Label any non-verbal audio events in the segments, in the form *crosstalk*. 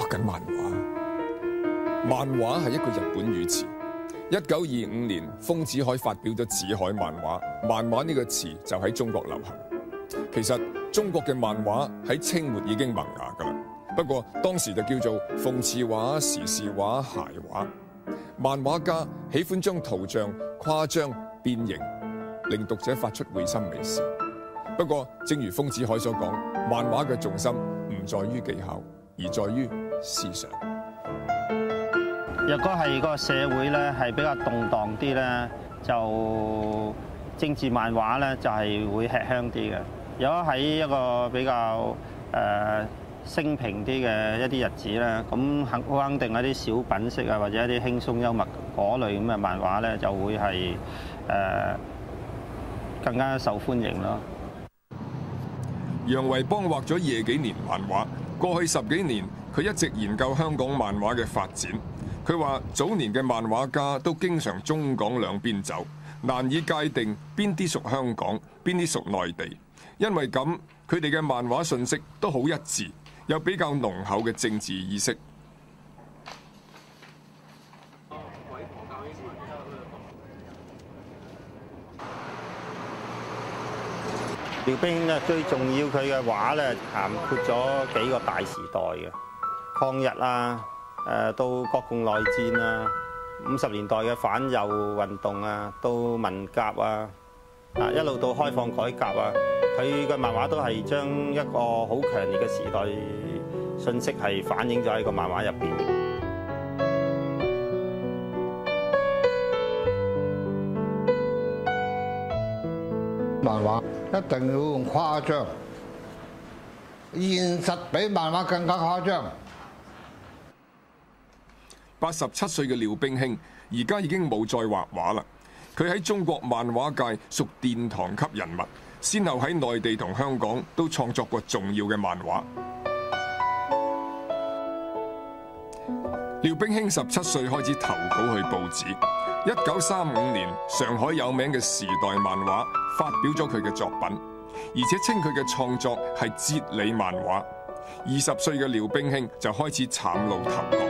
画紧漫画。漫画係一個日本語詞。一九二五年，丰子愷發表咗《紫海漫畫》，漫畫呢個詞就喺中國流行。其實中國嘅漫畫喺清末已經萌芽㗎啦，不過當時就叫做諷刺畫、時事畫、諧畫。漫畫家喜歡將圖像誇張變形，令讀者發出会心微笑。不過，正如丰子恺所講，漫畫嘅重心唔在於技巧，而在於思想。若果係個社會咧係比較動盪啲咧，就政治漫畫咧就係會吃香啲嘅。如果喺一個比較誒升平啲嘅一啲日子咧，咁肯好肯定一啲小品式啊，或者一啲輕鬆幽默嗰類咁嘅漫畫咧，就會係誒更加受歡迎咯。楊維邦畫咗夜幾年漫畫，過去十幾年佢一直研究香港漫畫嘅發展。佢話早年嘅漫畫家都經常中港兩邊走，難以界定邊啲屬香港，邊啲屬內地。因為咁，佢哋嘅漫畫信息都好一致，有比較濃厚嘅政治意識。廖冰咧最重要，佢嘅畫咧涵括咗幾個大時代嘅抗日啊，誒到國共內戰啊，五十年代嘅反右運動啊，到文革啊，啊一路到開放改革啊，佢嘅漫畫都係將一個好強烈嘅時代信息係反映咗喺個漫畫入邊。漫畫一定要用誇張，現實比漫畫更加誇張。八十七歲嘅廖冰卿而家已經冇再畫畫啦。佢喺中國漫畫界屬殿堂級人物，先後喺內地同香港都創作過重要嘅漫畫。廖冰卿十七歲開始投稿去報紙。一九三五年，上海有名嘅《時代漫畫》發表咗佢嘅作品，而且稱佢嘅創作係哲理漫畫。二十歲嘅廖冰卿就開始嶄露頭角。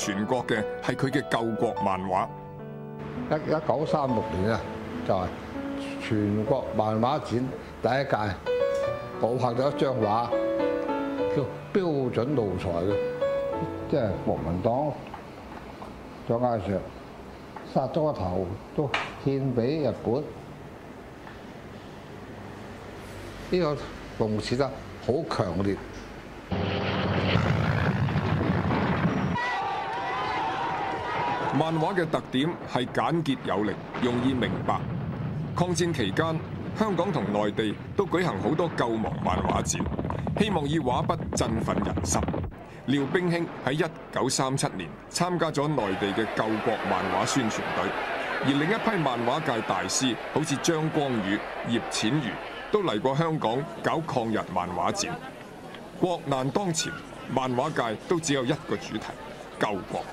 全國嘅係佢嘅救國漫畫。一一九三六年啊，就係、全國漫畫展第一屆，我拍咗一張畫叫標準奴才嘅，即係國民黨蔣介石殺咗個頭都獻俾日本，呢個諷刺得好強烈。漫畫嘅特點係簡潔有力，容易明白。抗戰期間，香港同內地都舉行好多救亡漫畫展，希望以畫筆振奮人心。廖冰卿喺一九三七年參加咗內地嘅救國漫畫宣傳隊，而另一批漫畫界大師，好似張光宇、葉淺如，都嚟過香港搞抗日漫畫展。國難當前，漫畫界都只有一個主題：救國。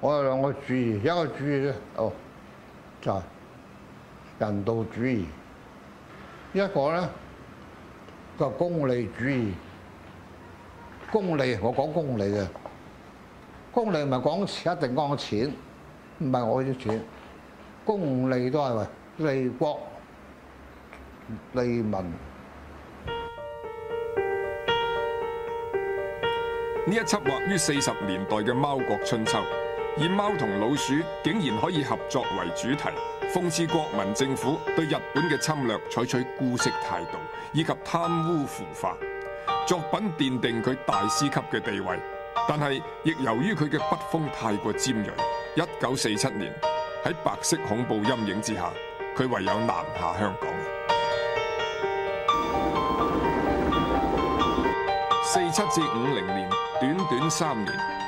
我有兩個主義，一個主義咧，哦。就係人道主義，一個咧就功利主義。功利，我講功利嘅，功利唔係講，一定講錢，唔係我啲錢。功利都係為利國利民。呢一輯畫於四十年代嘅《貓國春秋》。以貓同老鼠竟然可以合作為主題，諷刺國民政府對日本嘅侵略採取姑息態度，以及貪污腐化。作品奠定佢大師級嘅地位，但係亦由於佢嘅筆鋒太過尖锐，一九四七年喺白色恐怖陰影之下，佢唯有南下香港。四七至五零年，短短三年。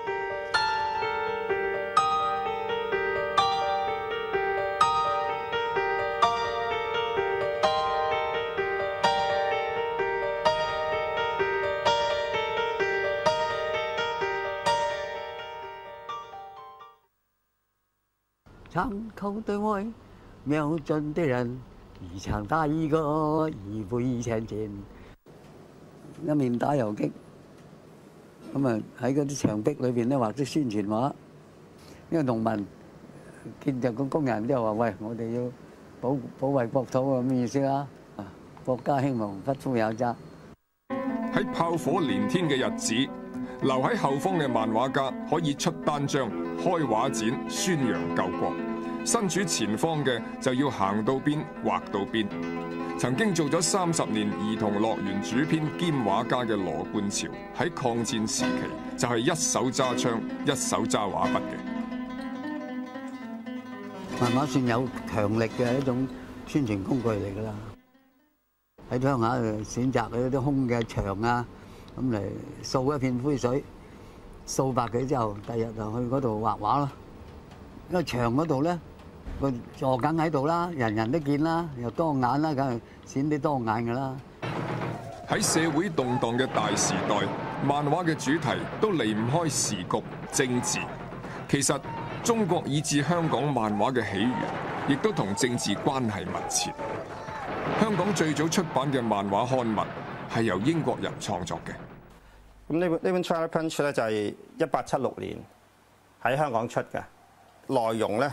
对外，瞄准敌人，一枪打一個，一步一前進。一面打遊擊，咁啊喺嗰啲牆壁裏邊咧畫啲宣傳畫。呢個農民見着個工人之後話：喂，我哋要保保衞國土咁嘅意思啦。啊，國家興亡，不負有責。喺炮火連天嘅日子，留喺後方嘅漫畫家可以出單張、開畫展，宣揚救國；身處前方嘅就要行到邊畫到邊。曾經做咗三十年兒童樂園主編兼畫家嘅羅冠潮，喺抗戰時期就係一手揸槍、一手揸畫筆嘅。漫畫算有強力嘅一種宣傳工具嚟㗎啦。喺鄉下就選擇嗰啲空嘅牆啊，咁嚟掃一片灰水，掃白佢之後，第日就去嗰度畫畫咯。因為牆嗰度咧，個座梗喺度啦，人人都見啦，又多眼啦，梗係閃啲多眼㗎啦。喺社會動盪嘅大時代，漫畫嘅主題都離唔開時局、政治。其實中國以至香港漫畫嘅起源，亦都同政治關係密切。香港最早出版嘅漫畫刊物係由英國人創作嘅。咁呢本呢本《China Punch》咧就係一八七六年喺香港出嘅，內容咧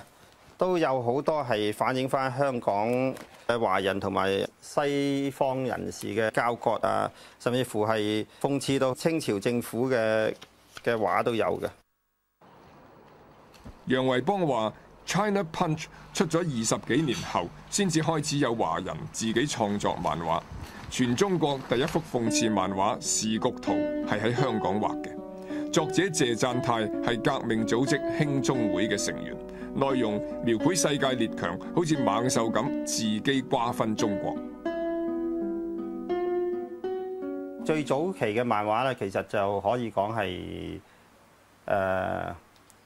都有好多係反映翻香港嘅華人同埋西方人士嘅交割啊，甚至乎係諷刺到清朝政府嘅嘅畫都有嘅。楊維邦話：China Punch 出咗二十幾年後，先至開始有華人自己創作漫畫。全中國第一幅諷刺漫畫《時局圖》係喺香港畫嘅，作者謝纘泰係革命組織興中會嘅成員，內容描繪世界列強好似猛獸咁自己瓜分中國。最早期嘅漫畫咧，其實就可以講係誒，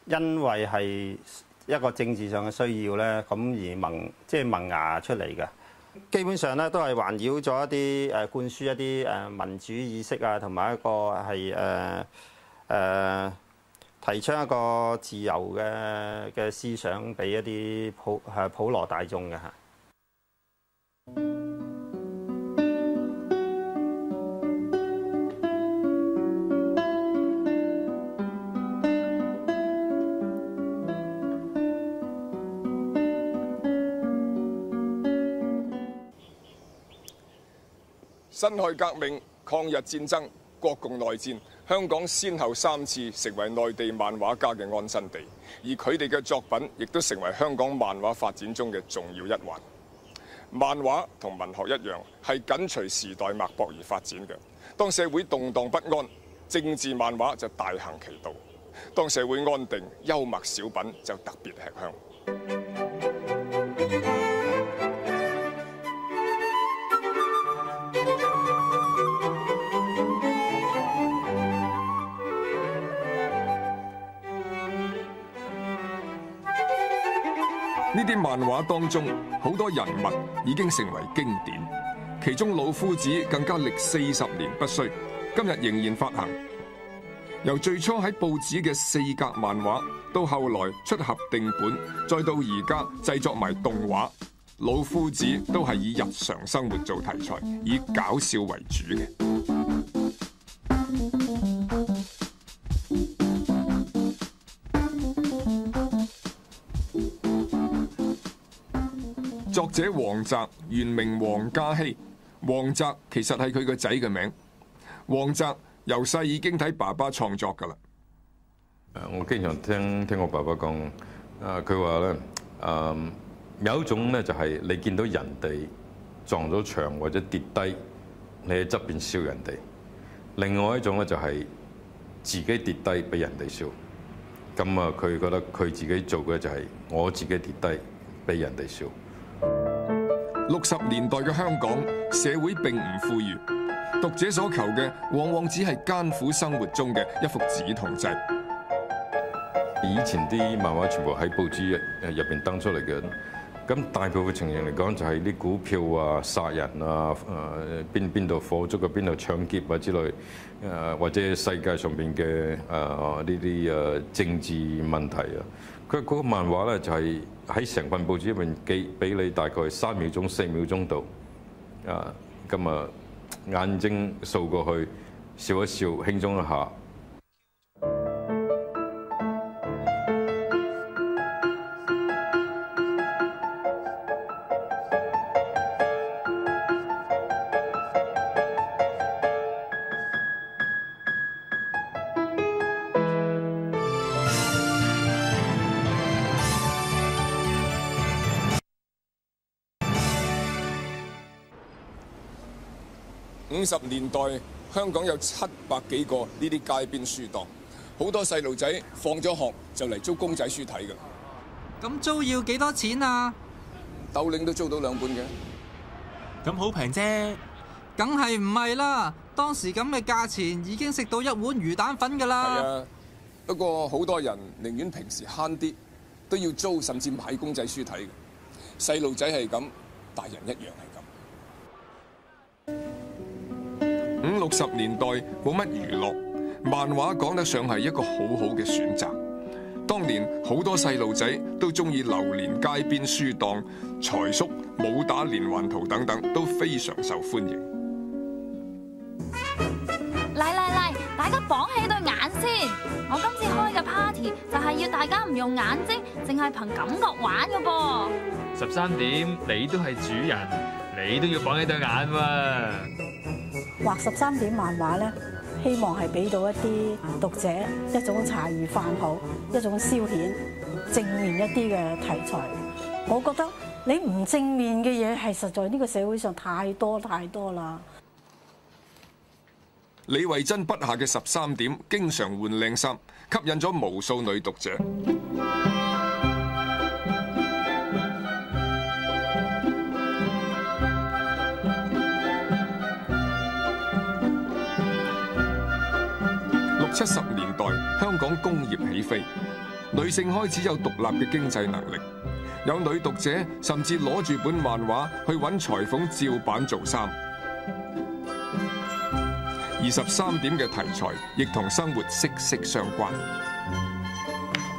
因為係一個政治上嘅需要咧，咁而萌即係萌芽出嚟嘅。基本上咧都係環繞咗一啲誒灌輸一啲誒民主意識啊，同埋一個係誒誒提倡一個自由嘅嘅思想俾一啲普係普羅大眾嘅嚇。辛亥革命、抗日戰爭、國共內戰，香港先后三次成為內地漫畫家嘅安身地，而佢哋嘅作品亦都成為香港漫畫發展中嘅重要一環。漫畫同文學一樣，係緊隨時代脈搏而發展嘅。當社會動盪不安，政治漫畫就大行其道；當社會安定，幽默小品就特別吃香。漫画當中，好多人物已經成為經典，其中老夫子更加歷四十年不衰，今日仍然發行。由最初喺報紙嘅四格漫畫，到後來出合定本，再到而家製作埋動畫，老夫子都係以日常生活做題材，以搞笑為主嘅。者王泽原名王家熙，王泽其实系佢个仔嘅名。王泽由细已经睇爸爸创作噶啦。誒，我经常听听我爸爸讲，啊，佢话咧，誒，有一种咧就系你见到人哋撞咗墙或者跌低，你喺侧边笑人哋；另外一种咧就系自己跌低俾人哋笑。咁啊，佢觉得佢自己做嘅就系我自己跌低俾人哋笑。六十年代嘅香港社會並唔富裕，讀者所求嘅往往只係艱苦生活中嘅一幅止痛劑。以前啲漫畫全部喺報紙入邊登出嚟嘅，咁大部分情形嚟講就係啲股票啊、殺人啊、誒邊邊度火燭啊、邊度搶劫啊之類，誒或者世界上邊嘅誒呢啲誒政治問題啊。佢嗰個漫畫咧就係喺成份報紙入邊記俾你大概三秒鐘、四秒鐘度，啊咁啊眼睛掃過去，笑一笑，輕鬆一下。五十年代香港有七百幾個呢啲街邊書檔，好多細路仔放咗學就嚟租公仔書睇㗎，咁租要幾多錢啊？豆領都租到兩本嘅。咁好平啫。梗係唔係啦？當時咁嘅價錢已經食到一碗魚蛋粉㗎係啦。啊，不過好多人寧願平時慳啲，都要租甚至買公仔書睇嘅。細路仔係咁，大人一樣係五六十年代冇乜娛樂，漫畫講得上係一個好好嘅選擇。當年好多細路仔都中意流連街邊書檔、財叔、武打連環圖等等，都非常受歡迎。嚟嚟嚟，大家綁起對眼先。我今次開嘅 party 就係要大家唔用眼睛，淨係憑感覺玩嘅噃。十三點，你都係主人，你都要綁起對眼喎。畫十三點漫畫咧，希望係俾到一啲讀者一種茶餘飯後、一種消遣、正面一啲嘅題材。我覺得你唔正面嘅嘢係實在呢個社會上太多太多啦。李慧珍筆下嘅十三點經常換靚衫，吸引咗無數女讀者。七十年代，香港工業起飛，女性開始有獨立嘅經濟能力，有女讀者甚至攞住本漫畫去揾裁縫照版做衫。二十三點嘅題材亦同生活息息相關。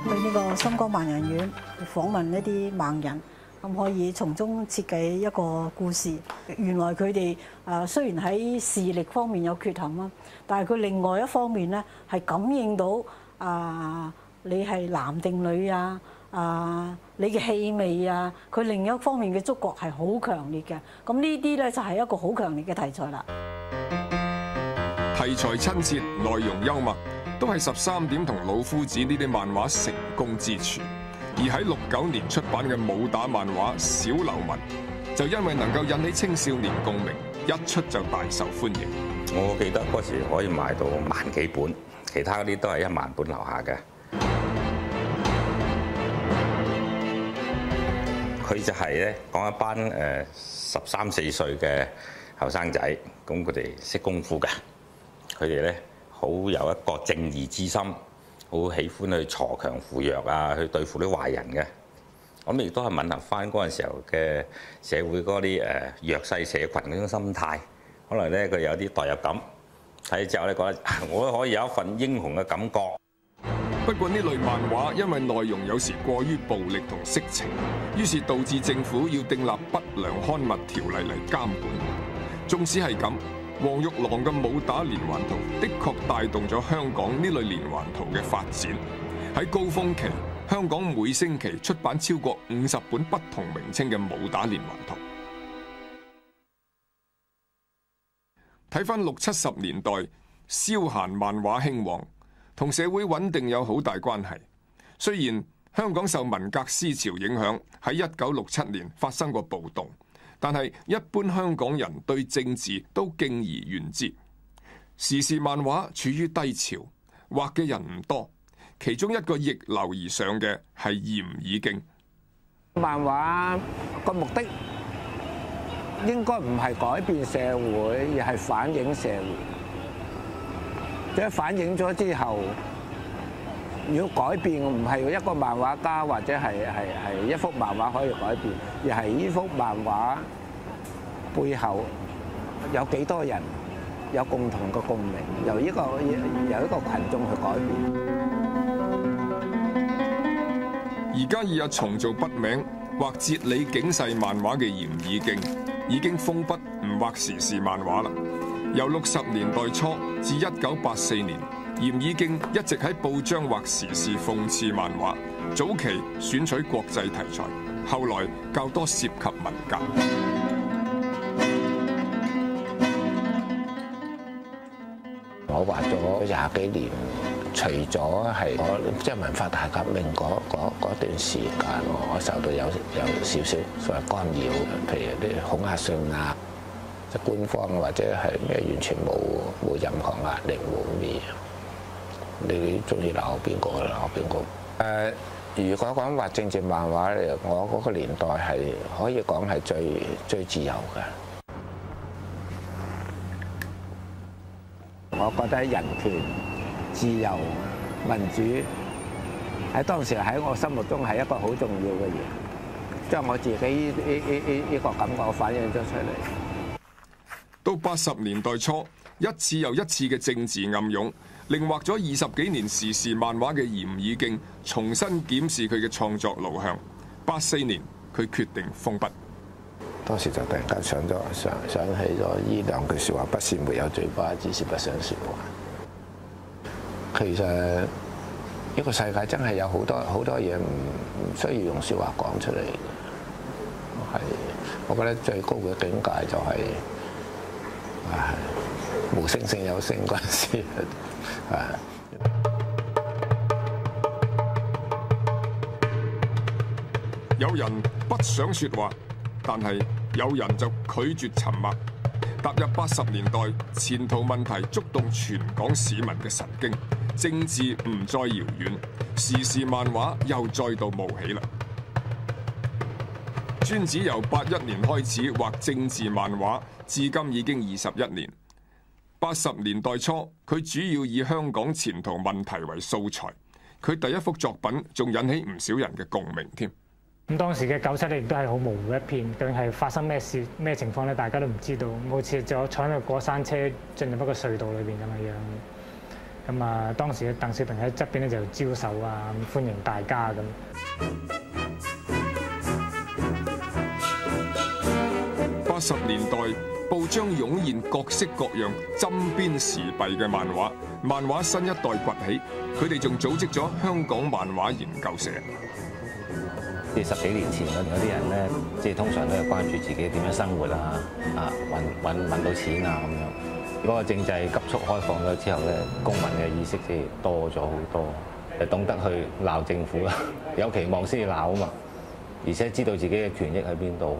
去呢個深江盲人院訪問一啲盲人，咁可以從中設計一個故事。原來佢哋誒雖然喺視力方面有缺陷啦，但係佢另外一方面咧係感應到啊你係男定女啊啊你嘅氣味啊，佢另一方面嘅觸覺係好強烈嘅。咁呢啲咧就係一個好強烈嘅題材啦。題材親切，內容幽默，都係十三點同老夫子呢啲漫畫成功之處。而喺六九年出版嘅武打漫画《小流氓》，就因为能够引起青少年共鸣，一出就大受欢迎。我记得嗰时可以賣到万几本，其他嗰啲都系一万本留下嘅。佢就系咧讲一班诶十三四岁嘅后生仔，咁佢哋识功夫嘅，佢哋咧好有一个正义之心，好喜歡去鋤強扶弱啊，去對付啲壞人嘅。咁亦都係吻合翻嗰陣時候嘅社會嗰啲誒弱勢社群嗰種心態，可能咧佢有啲代入感，睇之後咧覺得 *laughs* 我都可以有一份英雄嘅感覺。不過呢類漫畫因為內容有時過於暴力同色情，於是導致政府要訂立不良刊物條例嚟監管。縱使係咁，黃玉郎嘅武打連環圖的確帶動咗香港呢類連環圖嘅發展。喺高峰期，香港每星期出版超過五十本不同名稱嘅武打連環圖。睇返六七十年代，消閒漫畫興旺。同社會穩定有好大關係。雖然香港受文革思潮影響，喺一九六七年發生過暴動，但係一般香港人對政治都敬而遠之。時事漫畫處於低潮，畫嘅人唔多，其中一個逆流而上嘅係《嚴以經》。漫畫個目的應該唔係改變社會，而係反映社會。即係反映咗之後，如果改變唔係一個漫畫家或者係係係一幅漫畫可以改變，而係呢幅漫畫背後有幾多人有共同嘅共鳴，由呢個由一個群眾去改變。而家以阿松做筆名畫哲理警世漫畫嘅嚴以敬，已經封筆唔畫時事漫畫啦。由六十年代初至一九八四年，嚴以敬一直喺報章或時事諷刺漫畫，早期選取國際題材，後來較多涉及文革。我畫咗廿幾年，除咗係我即係文化大革命嗰嗰嗰段時間，我受到有有少少所謂干擾，譬如啲恐嚇信啊，即係官方或者係咩完全冇冇任何壓力冇咩，你中意鬧邊個鬧邊個。誒，如果講畫政治漫畫咧，我嗰個年代係可以講係最最自由嘅。我覺得人權、自由、民主喺當時喺我心目中係一個好重要嘅嘢，將我自己呢呢呢呢個感覺反映咗出嚟。到八十年代初，一次又一次嘅政治暗湧，令畫咗二十幾年時事漫畫嘅嚴以敬重新檢視佢嘅創作路向。八四年，佢決定封筆。當時就突然間想咗想想起咗呢兩句説話：不是沒有嘴巴，只是不想説話。其實一個世界真係有好多好多嘢唔唔需要用説話講出嚟嘅。係，我覺得最高嘅境界就係、是、啊，無聲勝有聲嗰陣時啊。有人不想説話。但係有人就拒絕沉默。踏入八十年代，前途問題觸動全港市民嘅神經，政治唔再遙遠，時事漫畫又再度冒起啦。尊子由八一年開始畫政治漫畫，至今已經二十一年。八十年代初，佢主要以香港前途問題為素材，佢第一幅作品仲引起唔少人嘅共鳴添。咁當時嘅九七年亦都係好模糊一片，究竟係發生咩事、咩情況咧？大家都唔知道，好似就坐喺個過山車進入一個隧道裏邊咁嘅樣。咁啊，當時嘅鄧小平喺側邊咧就招手啊，歡迎大家咁。八十年代報章湧現各式各樣針砭時弊嘅漫畫，漫畫新一代崛起，佢哋仲組織咗香港漫畫研究社。即係十幾年前嗰啲人咧，即係通常都係關注自己點樣生活啊，啊揾揾揾到錢啊咁樣。嗰個政制急速開放咗之後咧，公民嘅意識即係多咗好多，誒懂得去鬧政府啦，*laughs* 有期望先至鬧啊嘛，而且知道自己嘅權益喺邊度。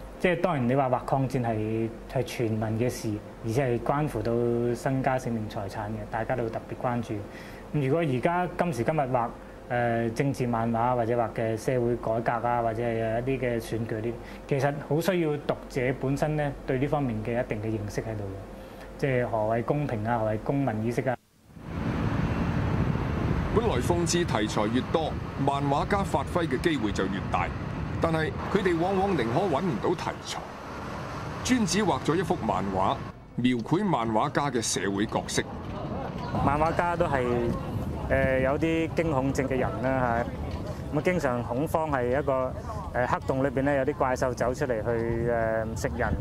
即係當然你話畫抗戰係係全民嘅事，而且係關乎到身家性命財產嘅，大家都特別關注。如果而家今時今日畫，誒政治漫畫或者畫嘅社會改革啊，或者係一啲嘅選舉啲，其實好需要讀者本身咧對呢方面嘅一定嘅認識喺度嘅，即係何謂公平啊，何謂公民意識啊。本來諷刺題材越多，漫畫家發揮嘅機會就越大，但係佢哋往往寧可揾唔到題材。尊子畫咗一幅漫畫，描繪漫畫家嘅社會角色。漫畫家都係。誒有啲驚恐症嘅人啦嚇，咁啊經常恐慌係一個誒黑洞裏邊咧有啲怪獸走出嚟去誒食人。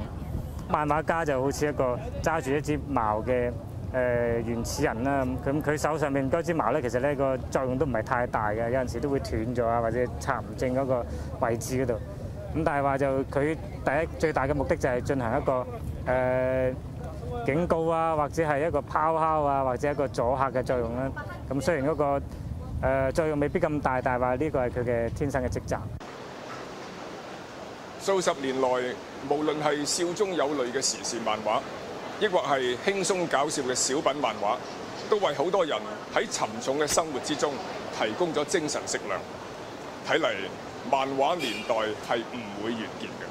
漫畫家就好似一個揸住一支矛嘅誒原始人啦，咁佢手上面嗰支矛咧其實咧個作用都唔係太大嘅，有陣時都會斷咗啊，或者插唔正嗰個位置嗰度。咁但係話就佢第一最大嘅目的就係進行一個誒警告啊，或者係一個拋敲啊，或者一個阻嚇嘅作用啦。咁雖然嗰、個、呃、作用未必咁大，但係話呢個係佢嘅天生嘅職責。數十年來，無論係笑中有淚嘅時事漫畫，抑或系轻松搞笑嘅小品漫画，都为好多人喺沉重嘅生活之中提供咗精神食粮。睇嚟漫画年代系唔会完结嘅。